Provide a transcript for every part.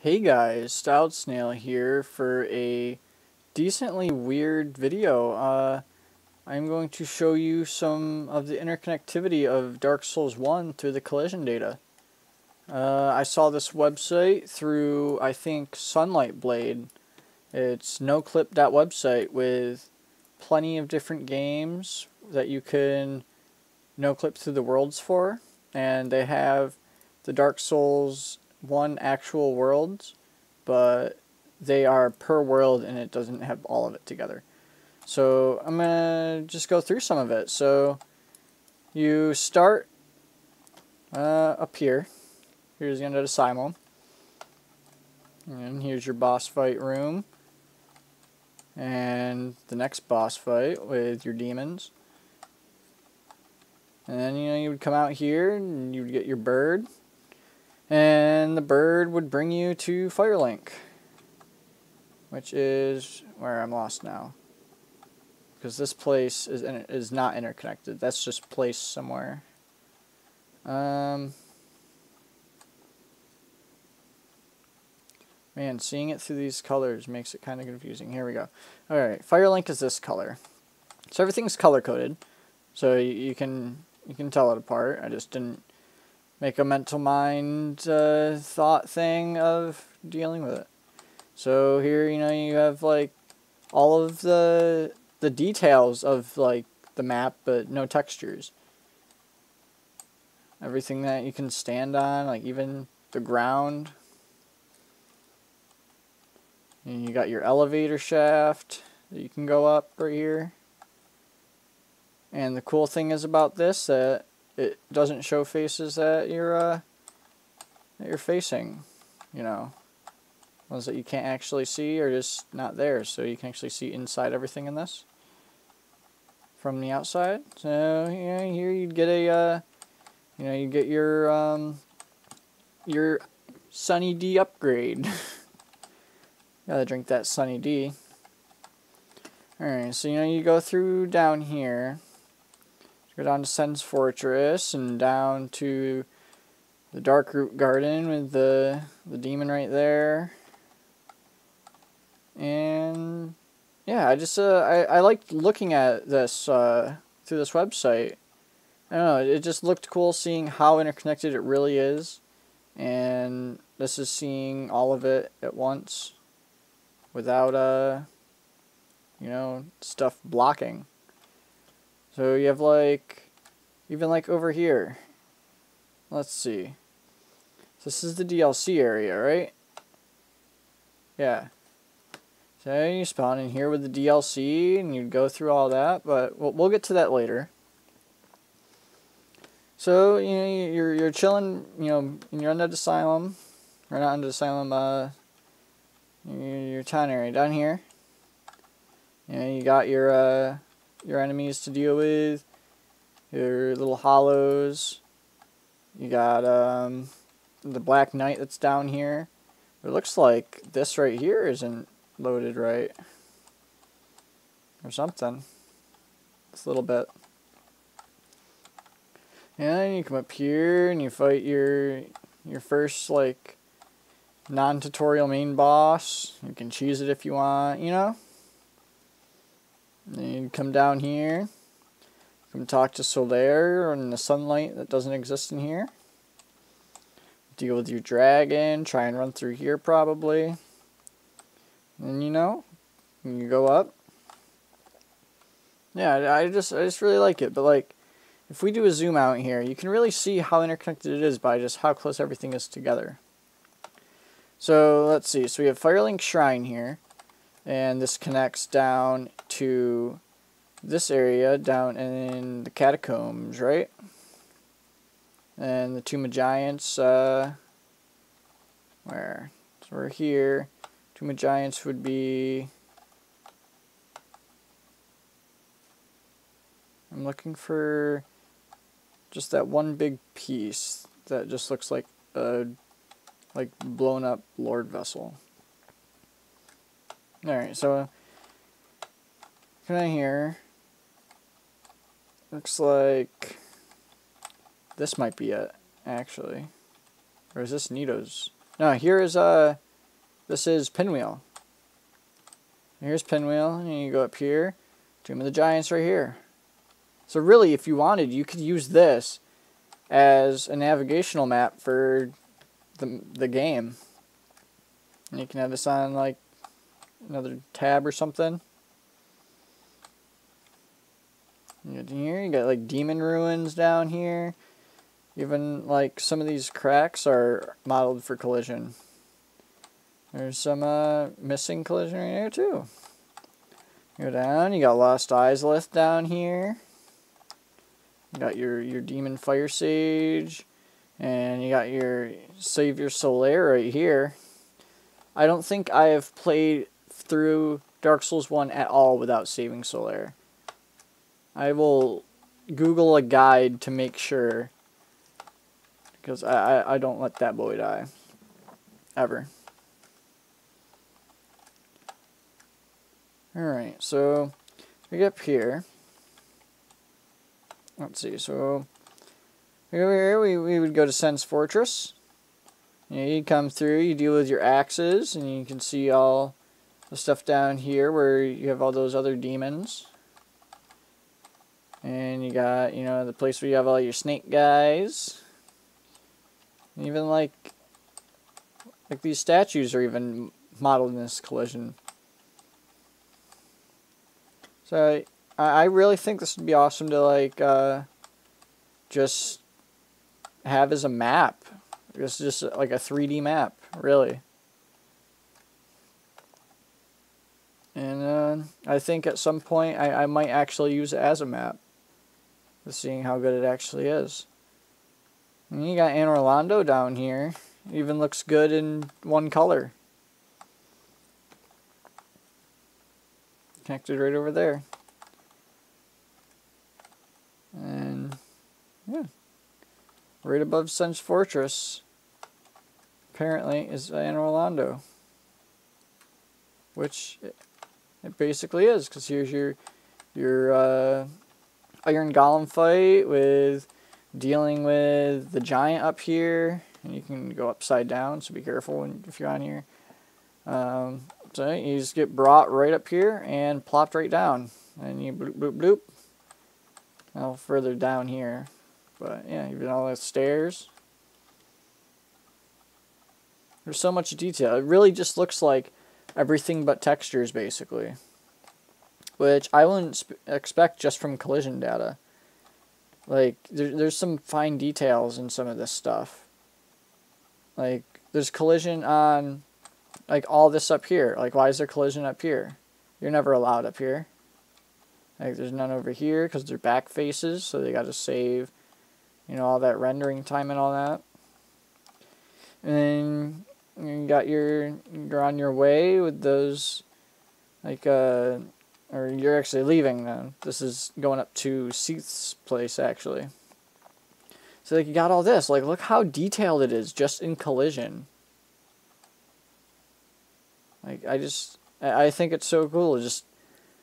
Hey guys, Styled Snail here for a decently weird video. Uh, I'm going to show you some of the interconnectivity of Dark Souls 1 through the collision data. Uh, I saw this website through, I think, Sunlight Blade. It's noclip.website with plenty of different games that you can noclip through the worlds for. And they have the Dark Souls one actual worlds, but they are per world and it doesn't have all of it together. So I'm going to just go through some of it. So you start uh, up here. Here's the end of the Simon. And here's your boss fight room. And the next boss fight with your demons. And then, you know, you would come out here and you would get your bird. And the bird would bring you to Firelink, which is where I'm lost now. Because this place is is not interconnected. That's just placed somewhere. Um, man, seeing it through these colors makes it kind of confusing. Here we go. Alright, Firelink is this color. So everything's color coded. So you, you can you can tell it apart. I just didn't make a mental mind uh, thought thing of dealing with it. So here, you know, you have like all of the the details of like the map, but no textures. Everything that you can stand on, like even the ground. And you got your elevator shaft that you can go up right here. And the cool thing is about this that it doesn't show faces that you're uh, that you're facing, you know. Ones that you can't actually see are just not there, so you can actually see inside everything in this from the outside. So here you'd get a, uh, you know, you get your um, your Sunny D upgrade. Gotta drink that Sunny D. Alright, so you know you go through down here. Go down to Sen's Fortress and down to the Darkroot Garden with the the demon right there. And yeah, I just uh, I I liked looking at this uh, through this website. I don't know, it just looked cool seeing how interconnected it really is. And this is seeing all of it at once without uh you know, stuff blocking. So you have like, even like over here. Let's see. This is the DLC area, right? Yeah. So you spawn in here with the DLC and you go through all that, but we'll, we'll get to that later. So, you know, you're, you're chilling, you know, in your undead asylum, or not undead asylum, uh, your, your town area down here. You know, you got your, uh, your enemies to deal with, your little hollows. You got um, the Black Knight that's down here. It looks like this right here isn't loaded right. Or something. This little bit. And then you come up here and you fight your your first like non-tutorial main boss. You can choose it if you want, you know? And you come down here. Come talk to Solaire in the sunlight that doesn't exist in here. Deal with your dragon. Try and run through here probably. And you know, you go up. Yeah, I just I just really like it. But like, if we do a zoom out here, you can really see how interconnected it is by just how close everything is together. So let's see. So we have Firelink Shrine here and this connects down to this area down in the catacombs, right? And the Tomb of Giants, uh, where? So we're here. Tomb of Giants would be... I'm looking for just that one big piece that just looks like a like blown up Lordvessel. Alright, so come in here. Looks like this might be it, actually. Or is this Nito's? No, here is uh this is Pinwheel. Here's Pinwheel, and you go up here, Tomb of the Giants right here. So really, if you wanted, you could use this as a navigational map for the, the game. And you can have this on like another tab or something. Here you got like demon ruins down here. Even like some of these cracks are modeled for collision. There's some uh, missing collision right here too. Go down, you got Lost Izalith down here. You got your, your Demon Fire Sage. And you got your Savior Solaire right here. I don't think I have played through Dark Souls 1 at all without saving Solaire. I will Google a guide to make sure. Because I, I, I don't let that boy die. Ever. Alright, so we get up here. Let's see, so over here we, we would go to Sen's Fortress. You, know, you come through, you deal with your axes, and you can see all the stuff down here where you have all those other demons. And you got, you know, the place where you have all your snake guys. And even like, like these statues are even modeled in this collision. So I, I really think this would be awesome to like, uh, just have as a map. It's just like a 3D map, really. And uh, I think at some point I, I might actually use it as a map seeing how good it actually is. And you got Anor Londo down here. even looks good in one color. Connected right over there. And, yeah. Right above Sen's Fortress, apparently, is Anor Londo. Which it, basically is, because here's your, your, uh, Iron Golem fight with dealing with the giant up here. And you can go upside down, so be careful when, if you're on here. Um, so you just get brought right up here and plopped right down. And you bloop, bloop, bloop. A little further down here. But yeah, even all the stairs. There's so much detail. It really just looks like everything but textures, basically which I wouldn't expect just from collision data. Like, there, there's some fine details in some of this stuff. Like, there's collision on, like, all this up here. Like, why is there collision up here? You're never allowed up here. Like, there's none over here because they're back faces, so they got to save, you know, all that rendering time and all that. And you got your, you're on your way with those, like, uh, or you're actually leaving then. This is going up to Seath's place, actually. So, like, you got all this. Like, look how detailed it is just in collision. Like, I just, I think it's so cool. Just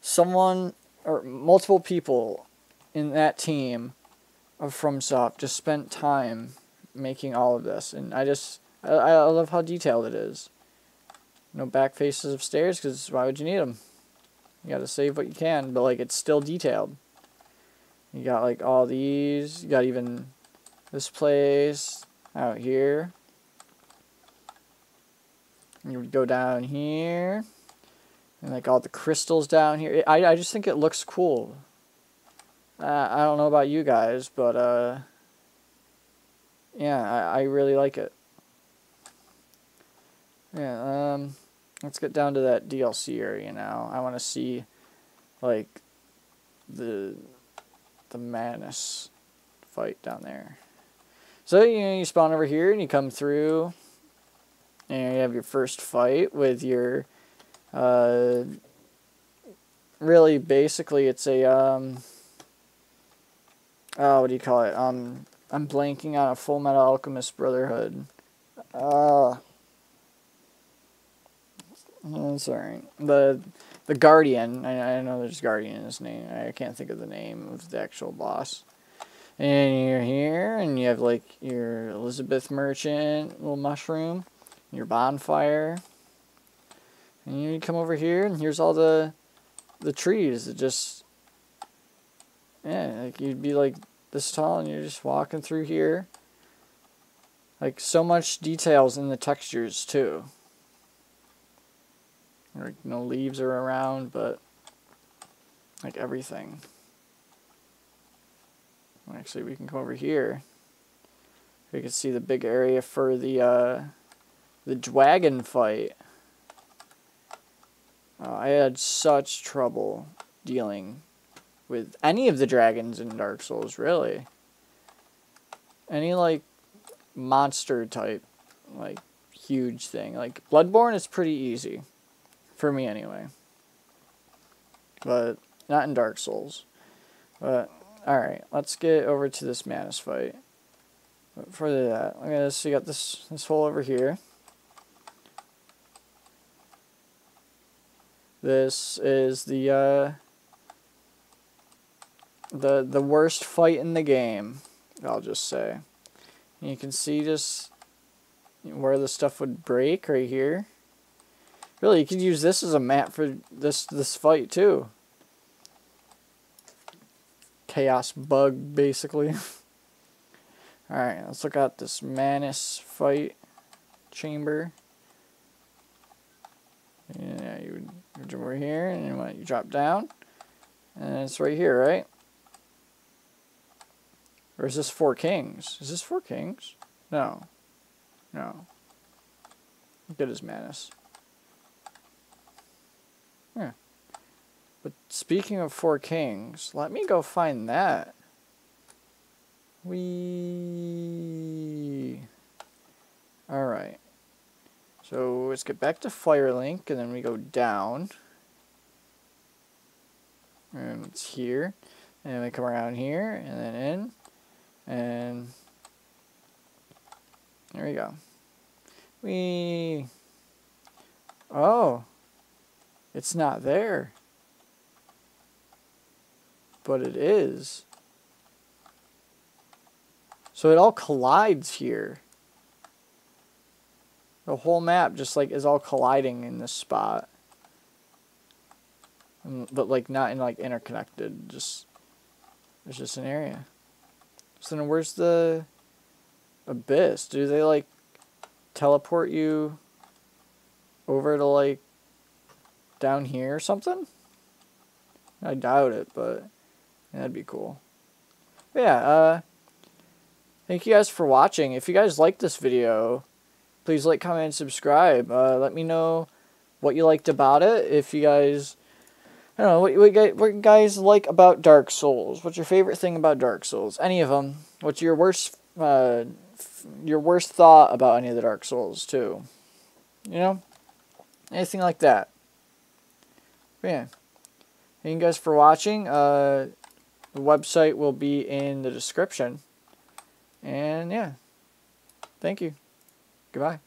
someone, or multiple people in that team of FromSoft just spent time making all of this. And I just, I, I love how detailed it is. No back faces of stairs, because why would you need them? You gotta save what you can, but like it's still detailed. You got like all these. You got even this place out here. You would go down here. And like all the crystals down here. I, I just think it looks cool. Uh, I don't know about you guys, but uh, yeah, I, I really like it. Yeah, um, let's get down to that DLC area now. I want to see, like, the the Manus fight down there. So you know, you spawn over here and you come through, and you have your first fight with your. Uh, really, basically, it's a um. Oh, what do you call it? Um, I'm blanking on a Fullmetal Alchemist Brotherhood. Uh, Oh, sorry. The the Guardian. I, I know there's Guardian in his name. I can't think of the name of the actual boss. And you're here, and you have like your Elizabeth Merchant little mushroom, your bonfire. And you come over here, and here's all the the trees. It just yeah, like you'd be like this tall, and you're just walking through here. Like so much details in the textures too. Like no leaves are around, but like everything. Actually, we can come over here. We can see the big area for the uh, the dragon fight. Uh, I had such trouble dealing with any of the dragons in Dark Souls, really. Any, like, monster type, like, huge thing. Like, Bloodborne is pretty easy. For me, anyway. But, not in Dark Souls. But, alright, let's get over to this Manus fight. But for that, look at this, you got this, this hole over here. This is the uh, the the worst fight in the game. I'll just say. And you can see just where the stuff would break right here. Really, you could use this as a map for this this fight too. Chaos bug, basically. Alright, let's look at this Manus fight chamber. Yeah, you would over here, and you, you drop down, and it's right here, right? Or is this four kings? Is this four kings? No. No. Good as Manus. Yeah. But speaking of four kings, let me go find that. We. Alright. So let's get back to Firelink, and then we go down. And it's here. And we come around here, and then in. And there we go. We. Oh. It's not there. But it is. So it all collides here. The whole map just like is all colliding in this spot. Mm, but like not in like interconnected, just there's just an area. So then where's the abyss? Do they like teleport you over to like down here or something? I doubt it, but that'd be cool. Yeah, uh thank you guys for watching. If you guys like this video, please like, comment, and subscribe. Uh, let me know what you liked about it. If you guys, I don't know, what, what, you guys like about Dark Souls. What's your favorite thing about Dark Souls? Any of them. What's your worst, uh, your worst thought about any of the Dark Souls, too? You know? Anything like that. But yeah. Thank you guys for watching. Uh, the website will be in the description. And yeah. Thank you. Goodbye.